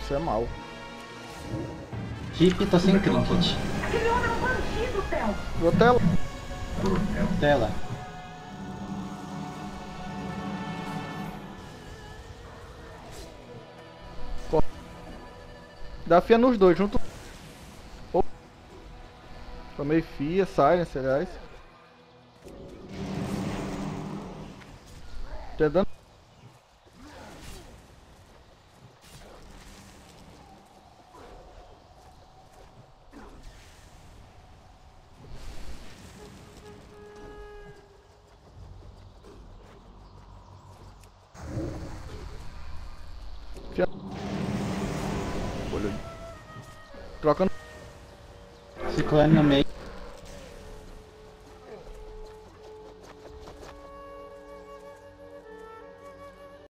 Isso é mal. Hip tá sem cricket. Aquele homem é um bandido, Theo. Vou até lá. Tela. Dá fia nos dois, junto. Opa. Tomei fia, silence, aliás. Tá dando. Trocando. Ciclano meio.